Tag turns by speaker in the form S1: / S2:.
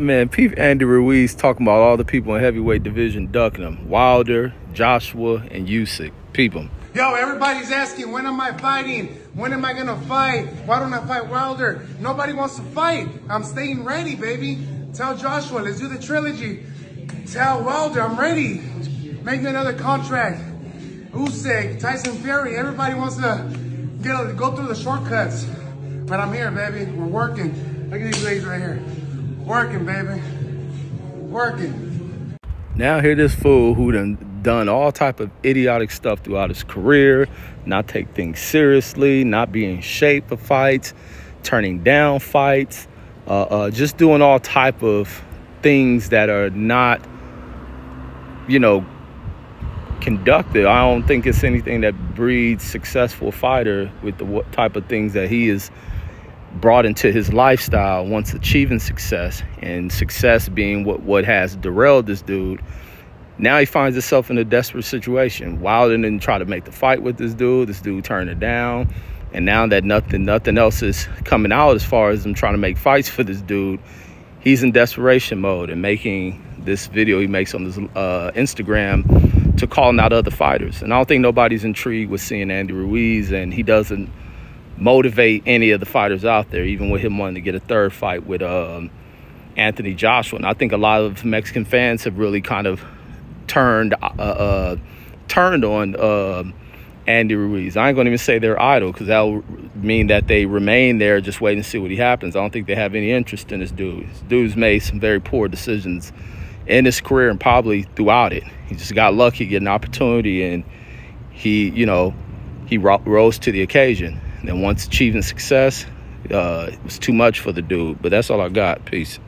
S1: Man, Pete Andy Ruiz talking about all the people in heavyweight division ducking him. Wilder, Joshua, and Usyk. Peep him.
S2: Yo, everybody's asking, when am I fighting? When am I gonna fight? Why don't I fight Wilder? Nobody wants to fight. I'm staying ready, baby. Tell Joshua, let's do the trilogy. Tell Wilder, I'm ready. Make me another contract. Usyk, Tyson Fury, everybody wants to get go through the shortcuts. But I'm here, baby. We're working. Look at these legs right here. Working, baby. Working.
S1: Now here this fool who done done all type of idiotic stuff throughout his career, not take things seriously, not be in shape for fights, turning down fights, uh, uh, just doing all type of things that are not, you know, conducted. I don't think it's anything that breeds successful fighter with the type of things that he is brought into his lifestyle once achieving success and success being what what has derailed this dude now he finds himself in a desperate situation wilder didn't try to make the fight with this dude this dude turned it down and now that nothing nothing else is coming out as far as him trying to make fights for this dude he's in desperation mode and making this video he makes on his uh, instagram to calling out other fighters. And i don't think nobody's intrigued with seeing andy ruiz and he doesn't motivate any of the fighters out there, even with him wanting to get a third fight with um, Anthony Joshua. And I think a lot of Mexican fans have really kind of turned uh, uh, turned on uh, Andy Ruiz. I ain't gonna even say they're idle because that'll mean that they remain there just waiting to see what he happens. I don't think they have any interest in this dude. This dude's made some very poor decisions in his career and probably throughout it. He just got lucky, get an opportunity, and he, you know, he rose to the occasion. And then once achieving success, uh, it was too much for the dude. But that's all I got. Peace.